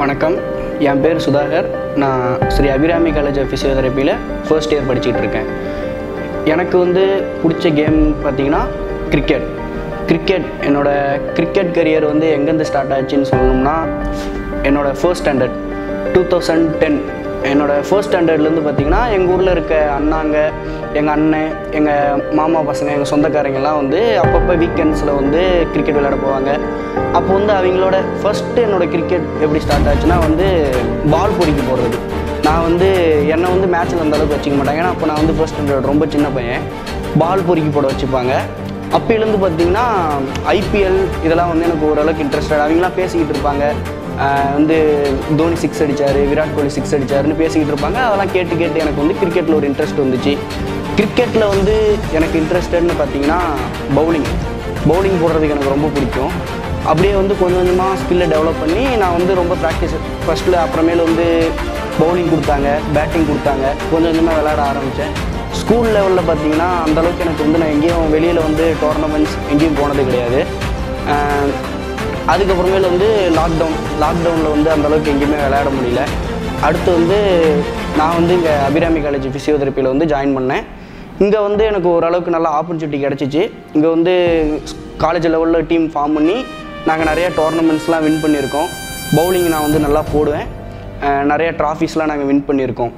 வணக்கம். என் பேர் சுதாகர். நான் ஸ்ரீ அபிராமி காலேஜ் ஆஃப் ஃபிசியோதெரப்பியில் ஃபர்ஸ்ட் இயர் படிச்சிட்டு இருக்கேன். எனக்கு வந்து பிடிச்ச கேம் பார்த்தீங்கன்னா கிரிக்கெட் கிரிக்கெட் என்னோட கிரிக்கெட் கரியர் வந்து எங்கேருந்து ஸ்டார்ட் ஆச்சுன்னு சொல்லணும்னா என்னோடய first standard two thousand ten என்னோடய ஃபர்ஸ்ட் ஸ்டாண்டர்ட்லேருந்து பார்த்தீங்கன்னா எங்கள் ஊரில் இருக்க அண்ணாங்க எங்கள் அண்ணன் எங்கள் மாமா பசங்க எங்கள் சொந்தக்காரங்கெல்லாம் வந்து அப்பப்போ வீக்கெண்ட்ஸில் வந்து கிரிக்கெட் விளையாட போவாங்க. அப்போ வந்து அவங்களோட ஃபர்ஸ்ட்டு என்னோட கிரிக்கெட் எப்படி ஸ்டார்ட் ஆச்சுன்னா வந்து பால் பொறிக்க போடுறது நான் வந்து என்னை வந்து மேட்ச்சில் அந்த அளவுக்கு வச்சுக்க மாட்டாங்க ஏன்னா அப்போ நான் வந்து ஃபர்ஸ்ட் ஸ்டாண்டர்ட் ரொம்ப சின்ன பையன். பால் பொறுக்கி போட வச்சுப்பாங்க. அப்போலேருந்து பார்த்தீங்கன்னா ஐபிஎல் இதெல்லாம் வந்து எனக்கு ஓரளவுக்கு இன்ட்ரெஸ்டட் அவங்களாம் பேசிக்கிட்டு இருப்பாங்க. வந்து தோனி சிக்ஸ் அடிச்சார் விராட் கோலி சிக்ஸ் அடிச்சாருன்னு பேசிக்கிட்டு இருப்பாங்க. அதெல்லாம் கேட்டு கேட்டு எனக்கு வந்து கிரிக்கெட்டில் ஒரு இன்ட்ரெஸ்ட் வந்துச்சு. கிரிக்கெட்டில் வந்து எனக்கு இன்ட்ரெஸ்டட்னு பார்த்தீங்கன்னா பவுலிங் பவுலிங் போடுறதுக்கு எனக்கு ரொம்ப பிடிக்கும். அப்படியே வந்து கொஞ்சம் கொஞ்சமாக ஸ்கில்லை டெவலப் பண்ணி நான் வந்து ரொம்ப ப்ராக்டிஸ் ஃபஸ்ட்டில் அப்புறமேல வந்து பவுலிங் கொடுத்தாங்க பேட்டிங் கொடுத்தாங்க. கொஞ்சம் கொஞ்சமாக விளையாட ஆரம்பித்தேன் ஸ்கூல் லெவலில் பார்த்தீங்கன்னா அந்தளவுக்கு எனக்கு வந்து நான் எங்கேயும் வெளியில் வந்து டோர்னமெண்ட்ஸ் எங்கேயும் போனது கிடையாது. அதுக்கப்புறமேல வந்து லாக்டவுன் லாக்டவுனில் வந்து அந்தளவுக்கு எங்கேயுமே விளையாட முடியல. அடுத்து வந்து நான் வந்து இங்கே அபிராமி காலேஜ் ஃபிசியோதெரப்பியில் வந்து ஜாயின் பண்ணேன். இங்கே வந்து எனக்கு ஓரளவுக்கு நல்ல ஆப்பர்ச்சுனிட்டி கிடச்சிச்சு. இங்கே வந்து காலேஜ் லெவலில் டீம் ஃபார்ம் பண்ணி நாங்கள் நிறைய டோர்னமெண்ட்ஸ்லாம் வின் பண்ணியிருக்கோம். பவுலிங் நான் வந்து நல்லா போடுவேன். நிறையா நிறைய ட்ராஃபீஸ்லாம் நாங்கள் வின் பண்ணியிருக்கோம்.